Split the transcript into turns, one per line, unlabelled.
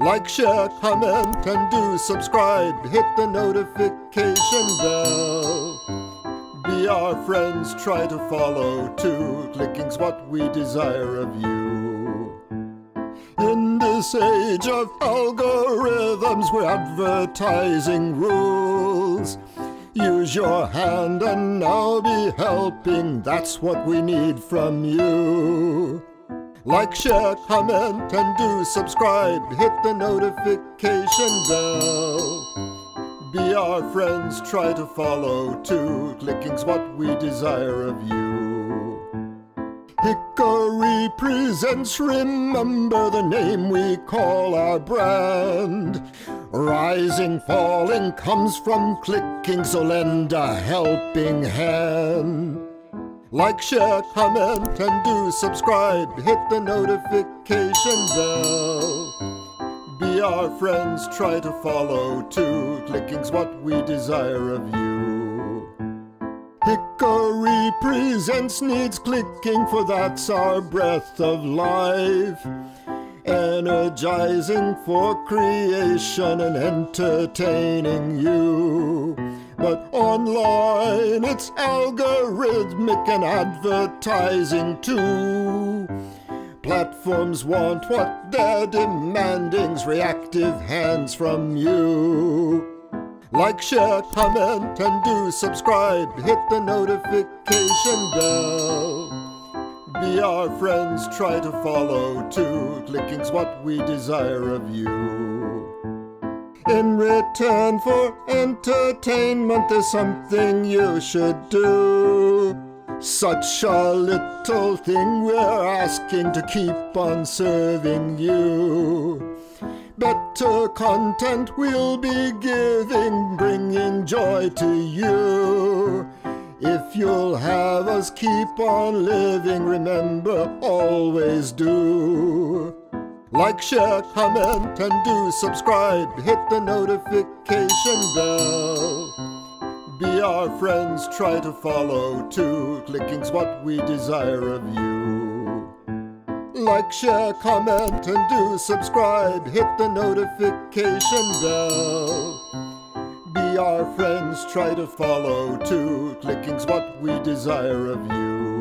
Like, share, comment, and do subscribe. Hit the notification bell. Be our friends, try to follow too. Clicking's what we desire of you. In this age of algorithms, we're advertising rules. Use your hand and I'll be helping. That's what we need from you. Like, share, comment, and do subscribe. Hit the notification bell. Be our friends, try to follow too. Clicking's what we desire of you. Hickory presents, remember the name we call our brand. Rising, falling comes from clicking, so lend a helping hand. Like, share, comment, and do subscribe. Hit the notification bell. Be our friends, try to follow too. Clicking's what we desire of you. Hickory presents needs clicking, for that's our breath of life. Energizing for creation and entertaining you. But online it's algorithmic and advertising too. Platforms want what they're demanding's reactive hands from you. Like, share, comment, and do subscribe. Hit the notification bell. Be our friends, try to follow too. Clicking's what we desire of you. In return for entertainment, there's something you should do. Such a little thing we're asking to keep on serving you. Better content we'll be giving, bringing joy to you. If you'll have us keep on living, remember, always do. Like, share, comment, and do subscribe. Hit the notification bell. Be our friends, try to follow too. Clicking's what we desire of you. Like, share, comment, and do subscribe. Hit the notification bell. Our friends, try to follow too. Clicking's what we desire of you.